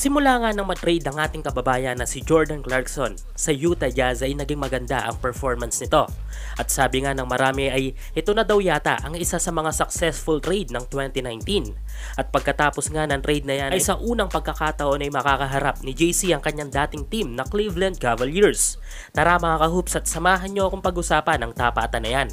Simula nga nang matrade ang ating kababayan na si Jordan Clarkson sa Utah Jazz ay naging maganda ang performance nito. At sabi nga ng marami ay ito na daw yata ang isa sa mga successful trade ng 2019. At pagkatapos nga ng trade na yan ay sa unang pagkakataon ay makakaharap ni JC ang kanyang dating team na Cleveland Cavaliers. Tara mga kahoops at samahan nyo akong pag-usapan ang tapatan na yan.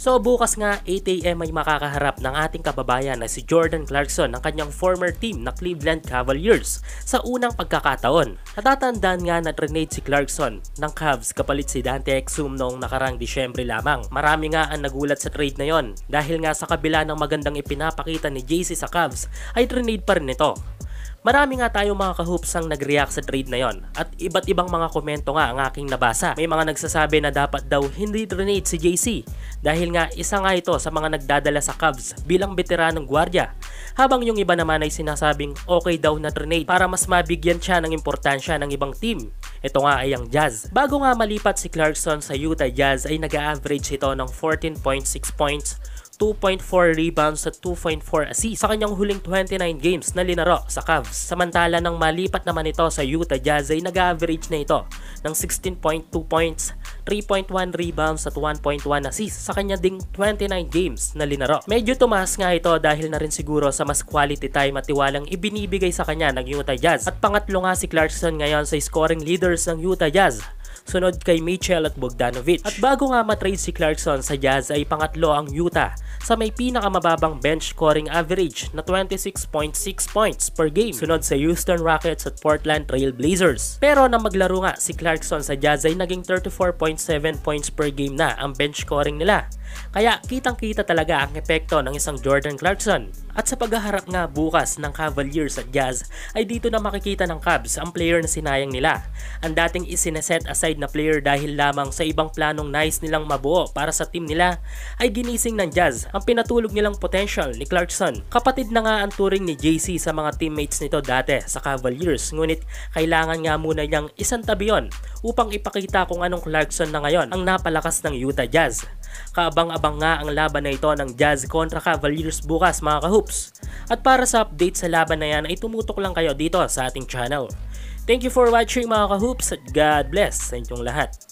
So bukas nga 8am ay makakaharap ng ating kababayan na si Jordan Clarkson ng kanyang former team na Cleveland Cavaliers sa unang pagkakataon. Natatandaan nga na trade si Clarkson ng Cavs kapalit si Dante Exum noong nakarang Disyembre lamang. Marami nga ang nagulat sa trade na yon dahil nga sa kabila ng magandang ipinapakita ni JC sa Cavs ay trade pa rin ito. Marami nga tayo mga kahoops ang nag-react sa trade na yon at iba't ibang mga komento nga ang aking nabasa. May mga nagsasabi na dapat daw hindi trade si JC dahil nga isa nga ito sa mga nagdadala sa Cavs bilang veteranong gwardya. Habang yung iba naman ay sinasabing okay daw na trade para mas mabigyan siya ng importansya ng ibang team. Ito nga ay ang Jazz. Bago nga malipat si Clarkson sa Utah Jazz ay nag-average ito ng 14.6 points 2.4 rebounds at 2.4 assists sa kanyang huling 29 games na linaro sa Cavs. Samantala nang malipat naman ito sa Utah Jazz ay nag-average na ito ng 16.2 points, 3.1 rebounds at 1.1 assists sa kanya ding 29 games na linaro. Medyo tumaas nga ito dahil na rin siguro sa mas quality time at tiwalang ibinibigay sa kanya ng Utah Jazz. At pangatlo nga si Clarkson ngayon sa scoring leaders ng Utah Jazz sunod kay Mitchell at Bogdanovic. At bago nga matrade si Clarkson sa Jazz ay pangatlo ang Utah sa may pinakamababang bench scoring average na 26.6 points per game sunod sa Houston Rockets at Portland Trail Blazers. Pero nang maglaro nga si Clarkson sa Jazz ay naging 34.7 points per game na ang bench scoring nila. Kaya kitang kita talaga ang epekto ng isang Jordan Clarkson at sa paghaharap nga bukas ng Cavaliers at Jazz ay dito na makikita ng Cavs ang player na sinayang nila. Ang dating isineset aside na player dahil lamang sa ibang planong nice nilang mabuo para sa team nila ay ginising ng Jazz ang pinatulog nilang potential ni Clarkson. Kapatid na nga ang turing ni JC sa mga teammates nito dati sa Cavaliers ngunit kailangan nga muna niyang isang tabi upang ipakita kung anong Clarkson na ngayon ang napalakas ng Utah Jazz. Kaabang-abang nga ang laban na ito ng Jazz kontra Cavaliers bukas mga kahoops. At para sa update sa laban na yan ay tumutok lang kayo dito sa ating channel. Thank you for watching mga kahoops at God bless sa inyong lahat.